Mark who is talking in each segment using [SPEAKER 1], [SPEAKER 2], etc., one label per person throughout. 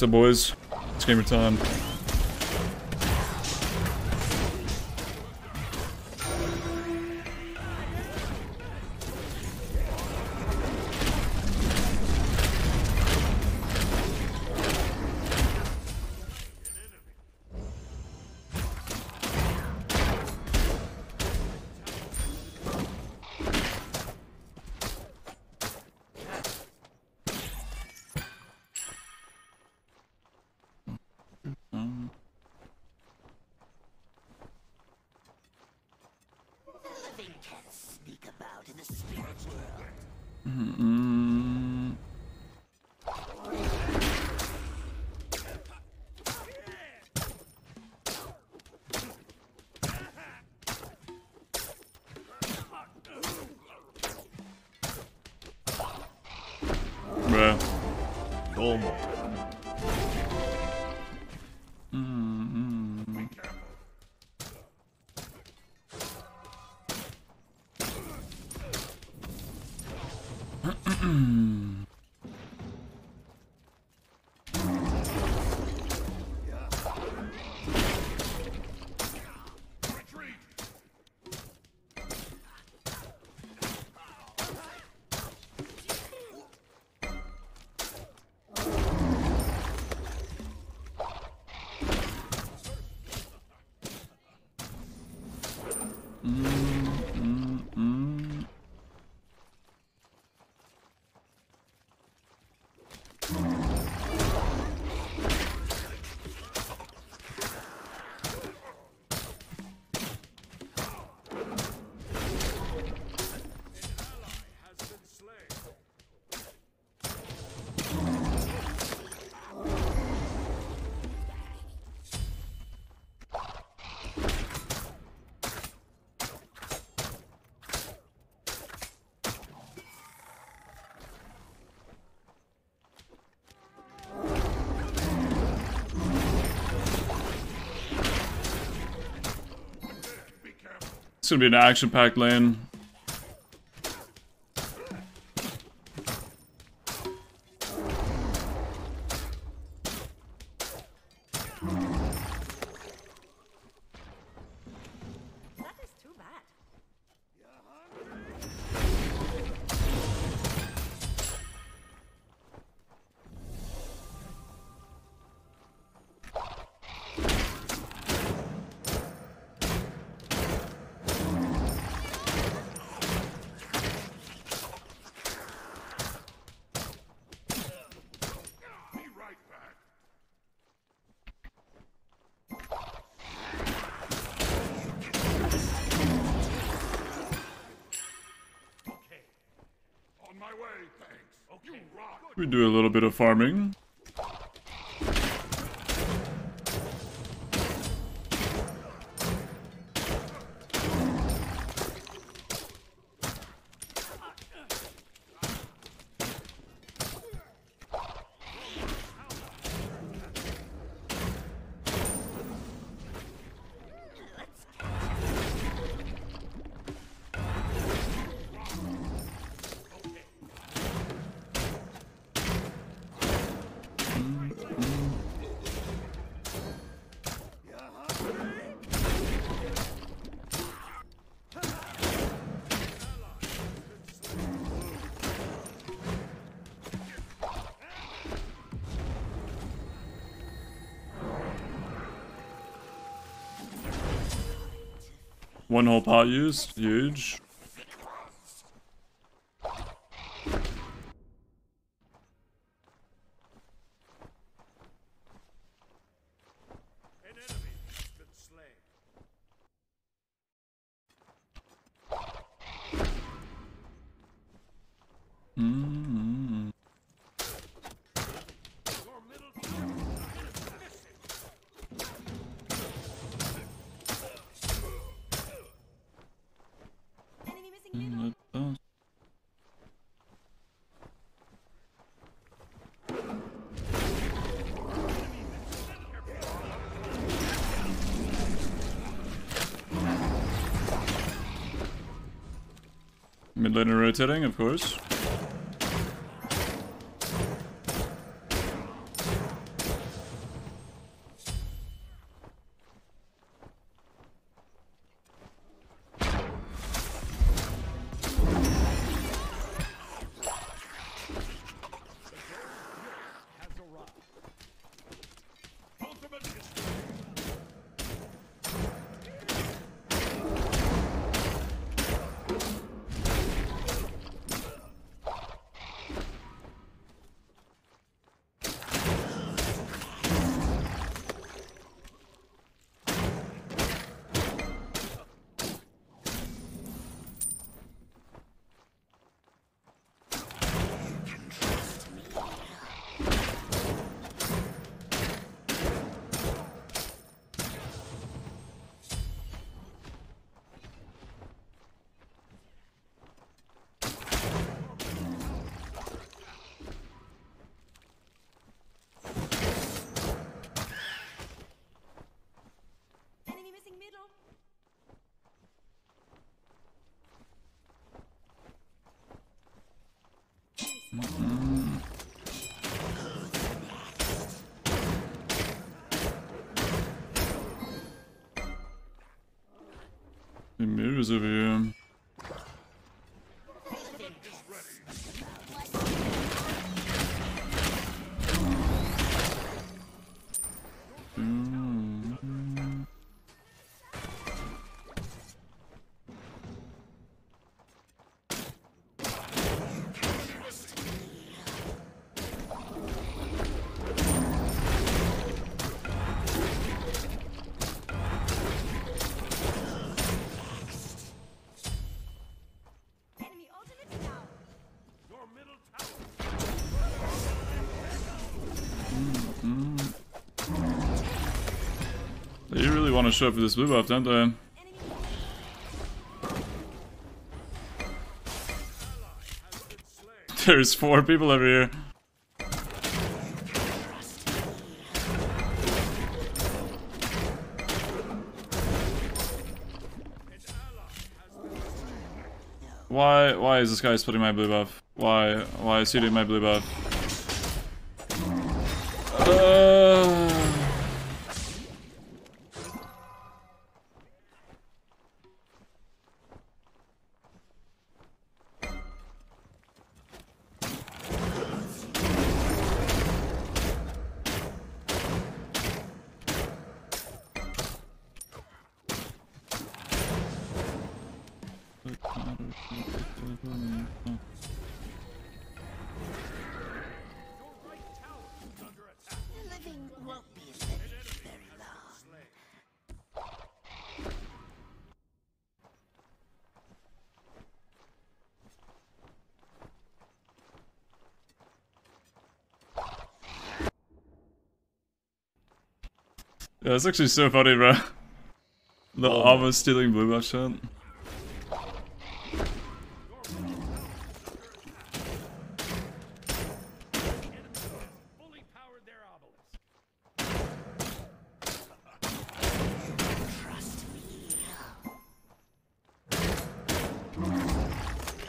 [SPEAKER 1] What's up, boys? It's gamer time. mm. It's gonna be an action-packed lane. We do a little bit of farming. Used, huge.
[SPEAKER 2] An enemy has been slain.
[SPEAKER 1] Mm.
[SPEAKER 2] Your middle tower is missing.
[SPEAKER 3] Enemy missing middle.
[SPEAKER 1] Mm, Mid laner rotating, of course. The mirrors over here. Want to show up for this blue buff, don't they? There's four people over here. Why why is this guy splitting my blue buff? Why why is he doing my blue buff? Uh... Yeah, it's actually so funny, bro. The oh, almost stealing blue buff shot.
[SPEAKER 2] Fully powered their obelisk.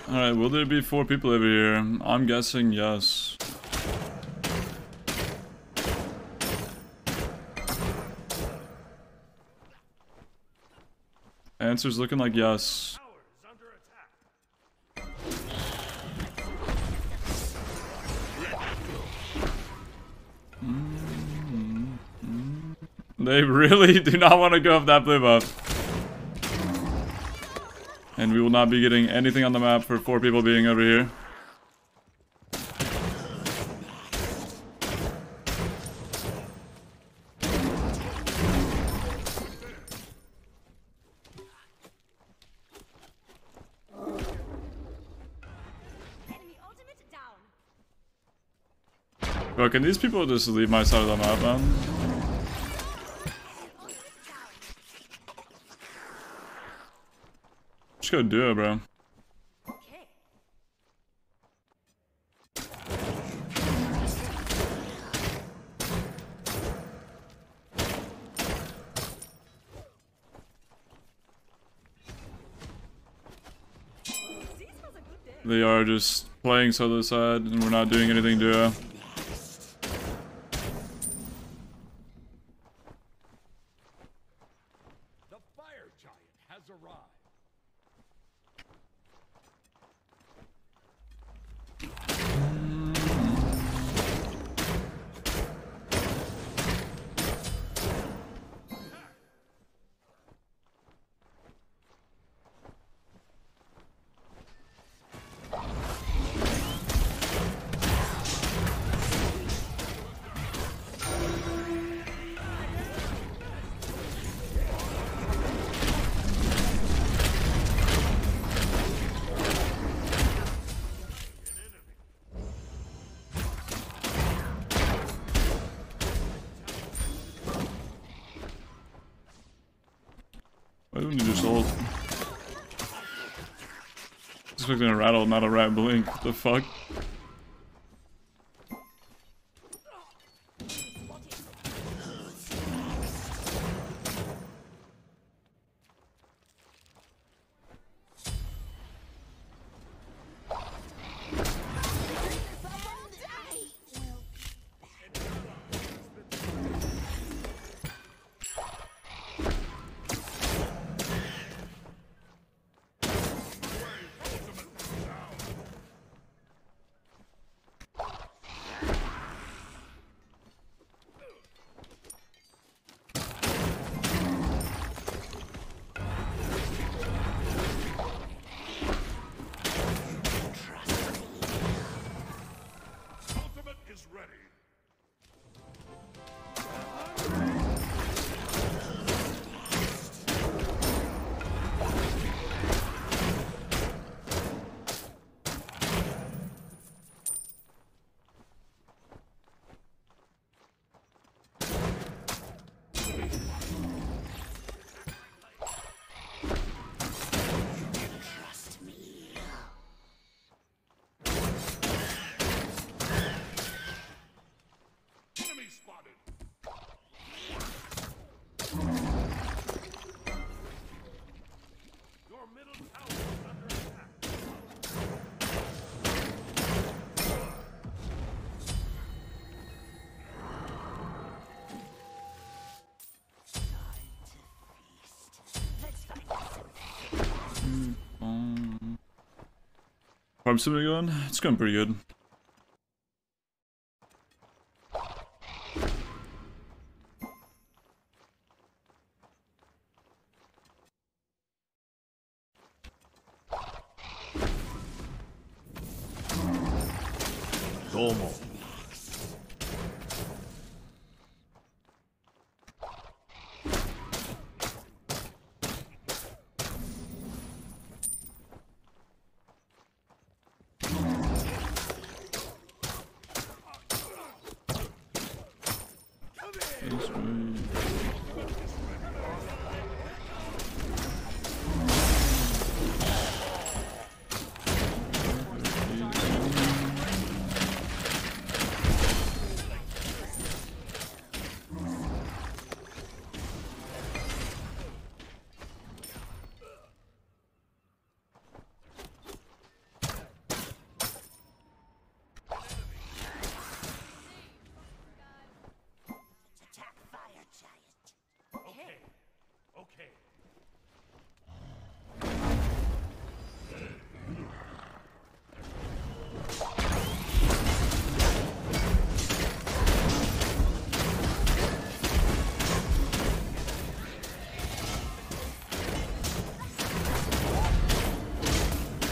[SPEAKER 1] Alright, will there be four people over here? I'm guessing yes. Answer's looking like yes.
[SPEAKER 2] Under.
[SPEAKER 1] They really do not want to go up that blue buff. And we will not be getting anything on the map for four people being over here. Can these people just leave my side of the map, man? Just go do it, bro. They are just playing solo side, and we're not doing anything to
[SPEAKER 2] The
[SPEAKER 1] Why wouldn't you just ult? Expecting a rattle, not a rat blink. What the fuck?
[SPEAKER 2] Is ready.
[SPEAKER 1] Farm simulator going? It's going pretty good. This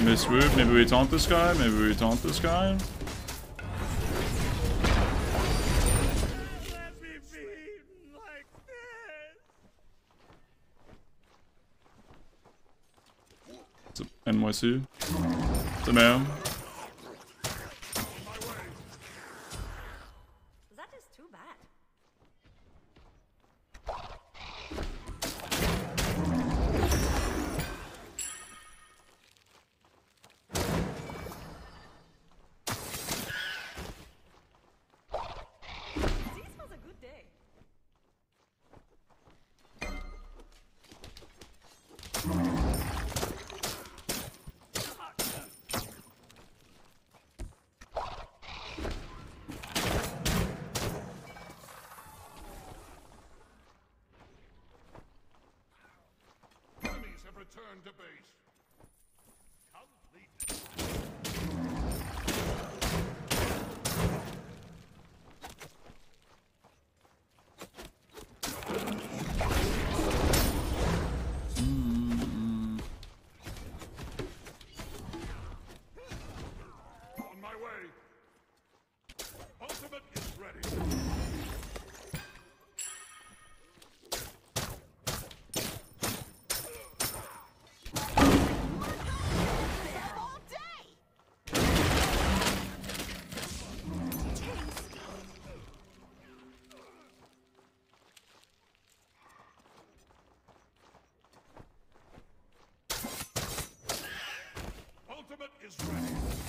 [SPEAKER 1] Miss swoop. Maybe we taunt this guy. Maybe we taunt this guy. It's a NYC. It's a man.
[SPEAKER 3] is
[SPEAKER 2] ready.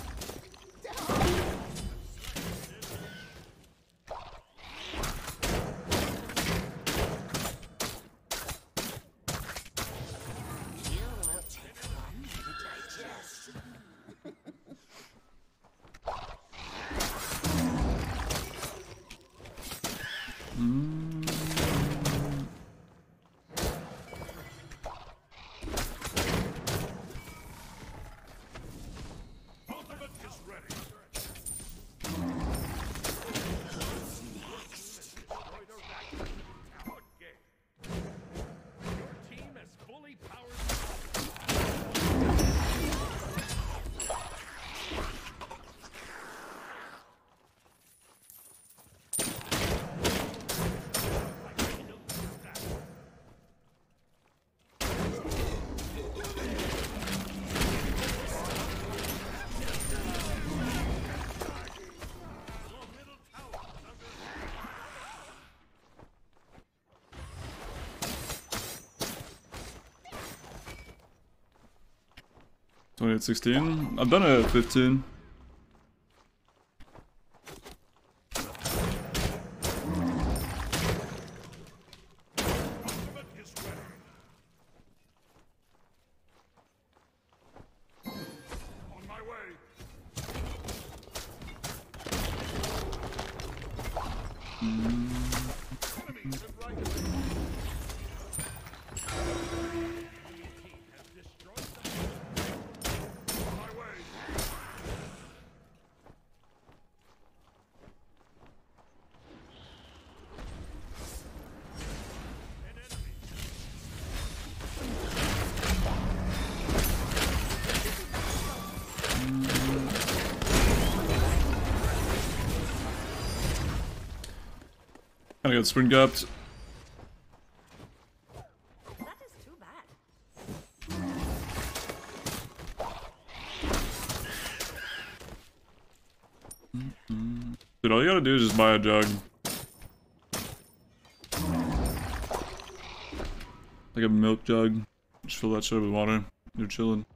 [SPEAKER 2] 2016. I've done a 15. sprint
[SPEAKER 1] gehabt.
[SPEAKER 2] Dude, all you gotta do is just buy a jug. Like a milk jug. Just fill that shit up with water. You're chilling.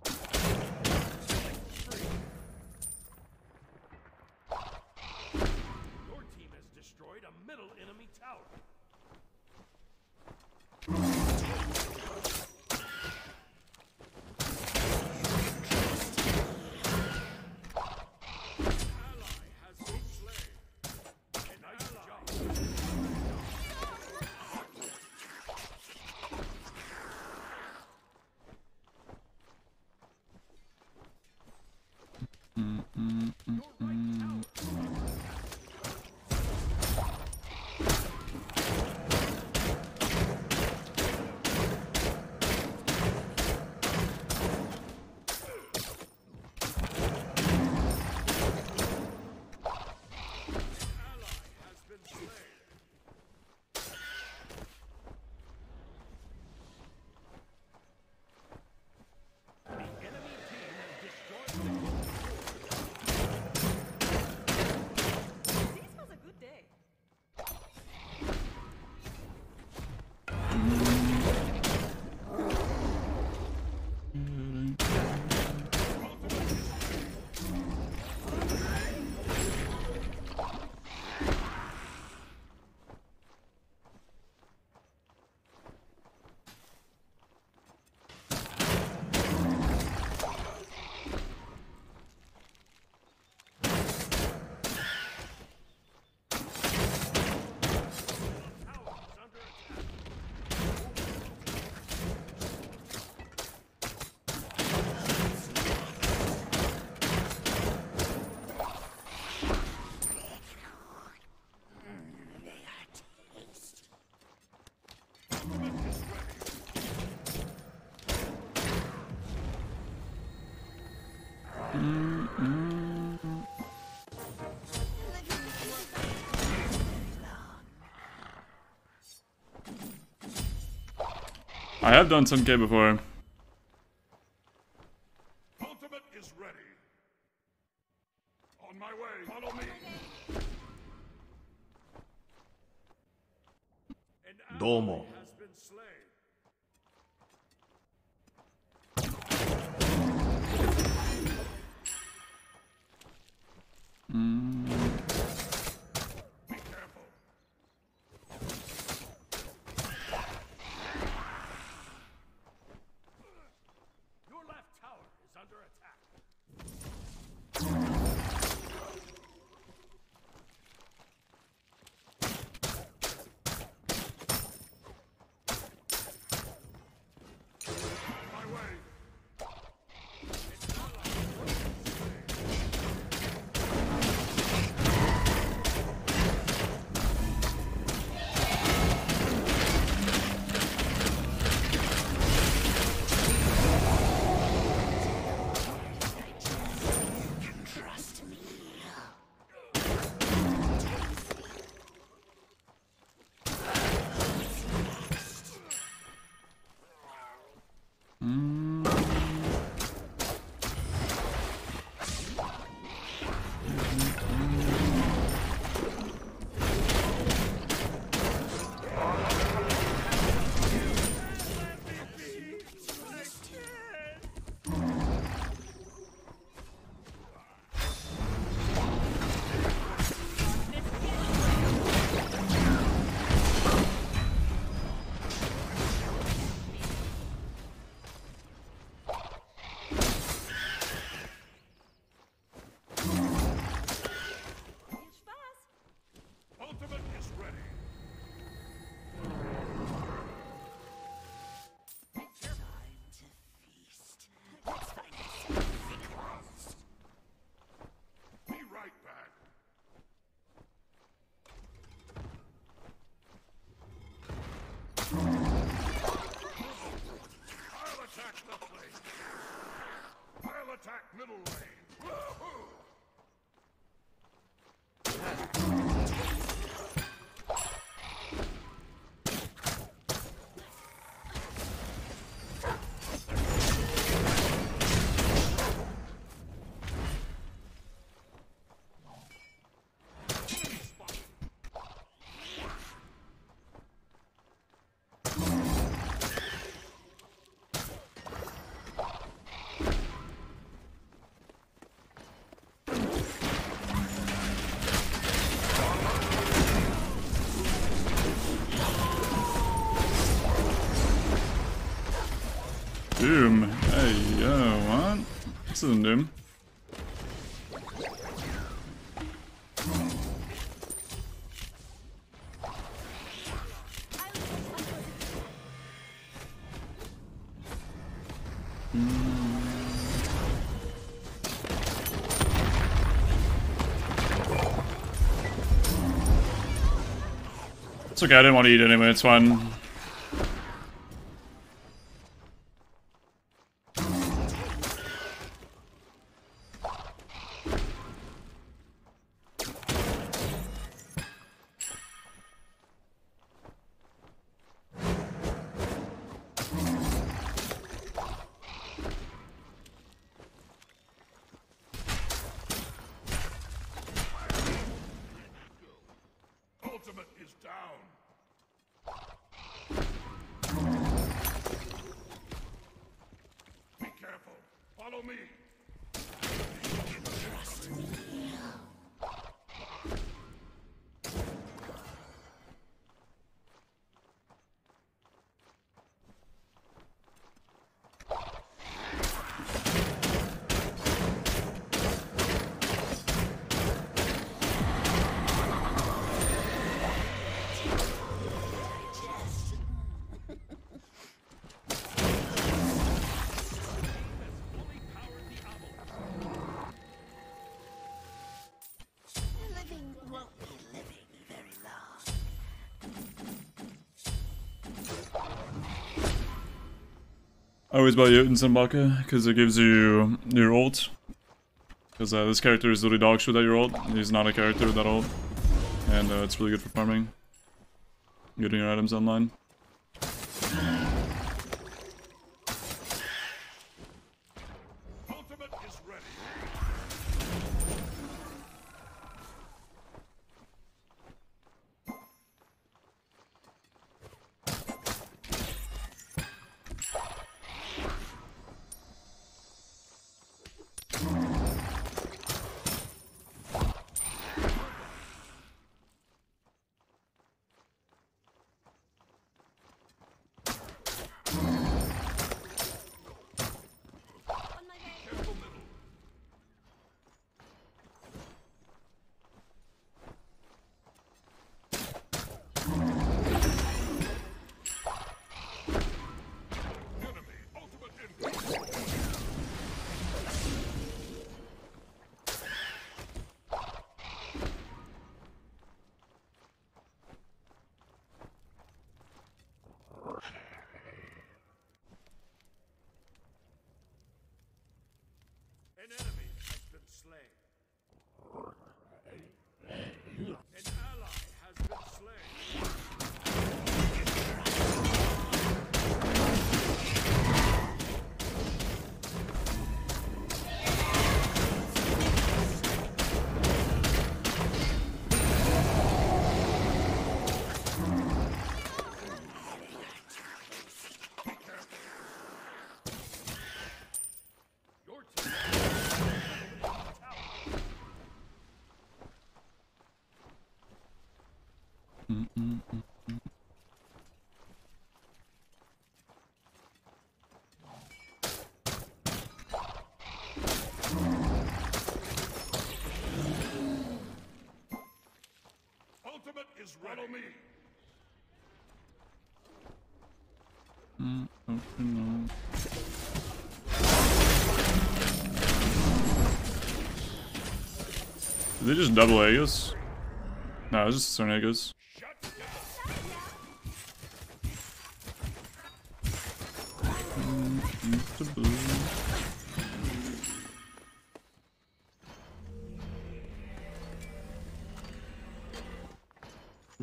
[SPEAKER 2] I have done some K before.
[SPEAKER 1] Doom. Hey, yo, what? This isn't Doom. It's okay, I didn't want to eat anyway, it's fine.
[SPEAKER 2] Ultimate is down. Be careful. Follow me.
[SPEAKER 1] I always buy Jotunn's on Baka because it gives you your ult. Because uh, this character is literally dog shit at your ult. He's not a character that ult. And uh, it's really good for farming. Getting your items online.
[SPEAKER 2] Is ready. Follow me.
[SPEAKER 1] Did they just double Aegis? No, it's just Certain Aegis.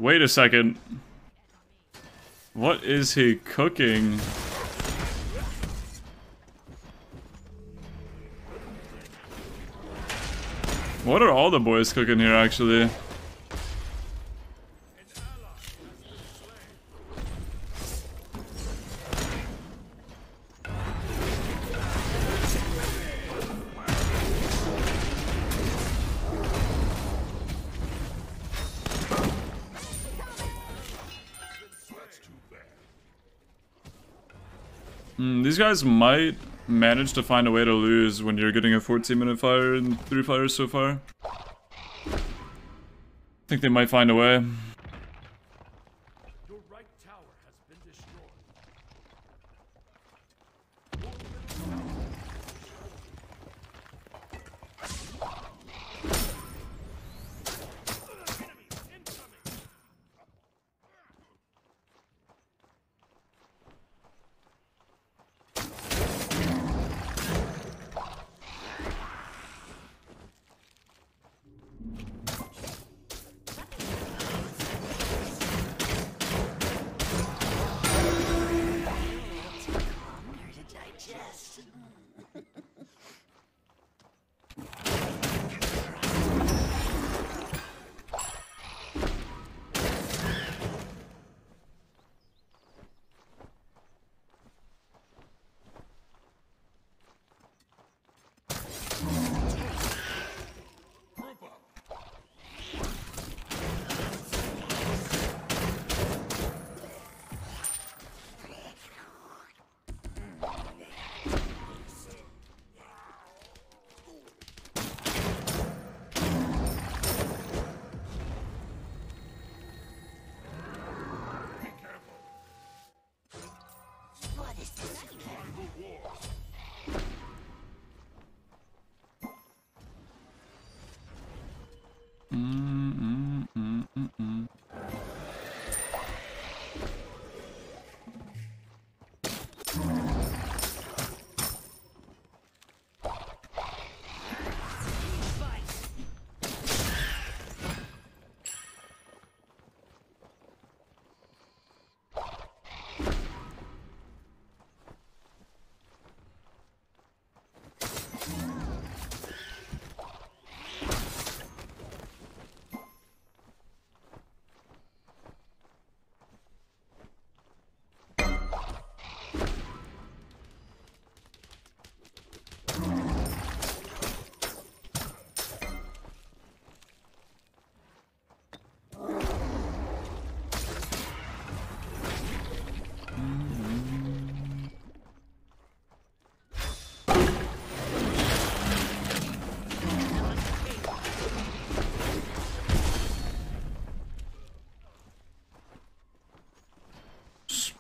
[SPEAKER 1] Wait a second. What is he cooking? What are all the boys cooking here, actually? Guys might manage to find a way to lose when you're getting a 14 minute fire and 3 fires so far. I think they might find a way.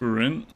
[SPEAKER 1] Sprint.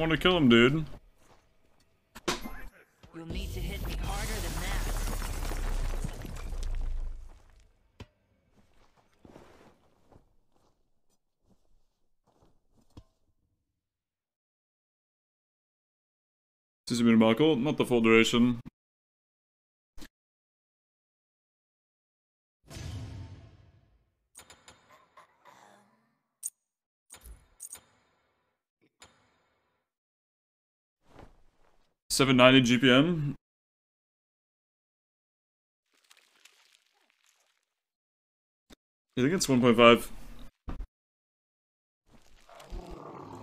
[SPEAKER 1] Want to kill him, dude.
[SPEAKER 4] You'll need to hit me harder than that.
[SPEAKER 1] Sissy buckle, not the full duration. Seven ninety GPM. I think it's one point five.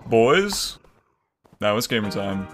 [SPEAKER 1] Boys, now it's gamer time.